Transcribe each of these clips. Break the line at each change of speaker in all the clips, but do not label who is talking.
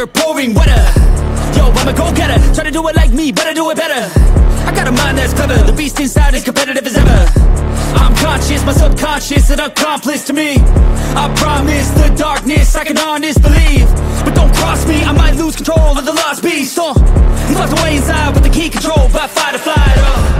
thunder, pouring weather Yo, I'm a go-getter, try to do it like me, better do it better. I got a mind that's clever, the beast inside is competitive as ever. I'm conscious, my subconscious, an accomplice to me. I promise the darkness, I can honest believe. But don't cross me, I might lose control of the lost beast. Uh, locked away inside with the key control by fight or flight uh.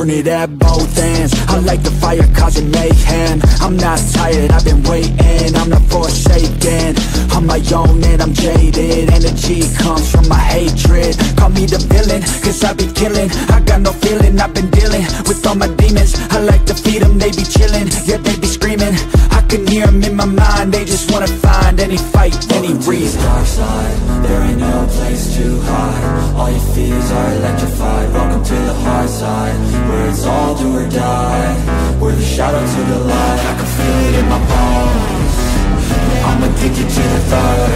Burn it at both ends. I like the fire causing mayhem. I'm not tired, I've been waiting. I'm not forsaken. I'm my own and I'm jaded. Energy comes from my hatred. Call me the villain, cause I be killing. I got no feeling, I've been dealing With all my demons. I like to feed them, they be chilling. Yeah, they be screaming. I can hear them in my mind. They just wanna find any fight, any reason. Dark side, there ain't no place To the light. I can feel it in my bones. I'm addicted to the thirst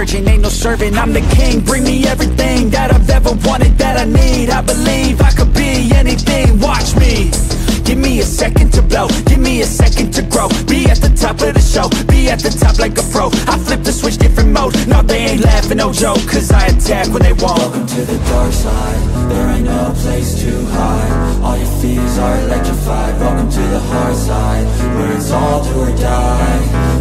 Surging, ain't no servant. I'm the king, bring me everything That I've ever wanted, that I need. I believe I could be anything, watch me. Give me a second to blow, give me a second to grow. Be at the top of the show, be at the top like a pro. I flip the switch, different mode, no they ain't laughing, no joke Cause I attack when they won't Welcome to the dark side, there ain't no place to hide All your fears are electrified, welcome to the hard side Where it's all do or die,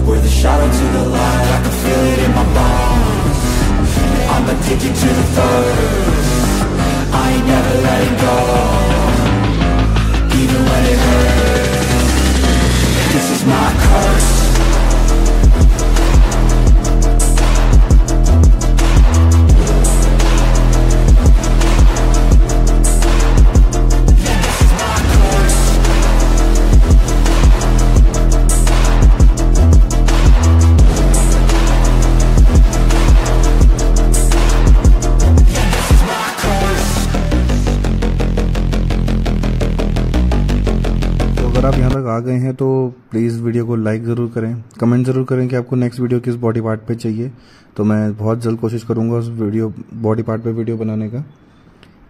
आप यहाँ तक आ गए हैं तो please video को like ज़रूर करें। Comment ज़रूर करें कि आपको नेक्स्ट वीडियो किस बॉडी पार्ट पे चाहिए। तो मैं बहुत जल्द कोशिश करूँगा उस वीडियो बॉडी पार्ट पे वीडियो बनाने का।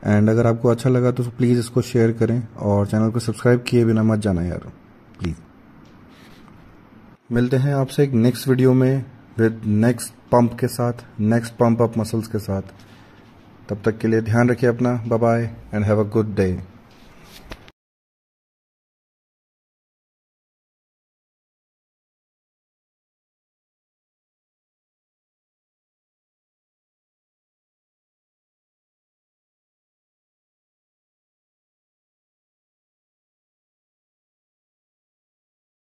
एंड अगर आपको अच्छा लगा तो प्लीज़ इसको शेयर करें और चैनल को सब्सक्राइब किए बिना मत जाना यार प्लीज़ मिलते हैं आपसे एक नेक्स्ट वीडियो में विद नेक्स्ट पंप के साथ नेक्स्ट पंप अप मसल्स के साथ। तब तक के लिए ध्यान रखिए अपना। Bye and have a good day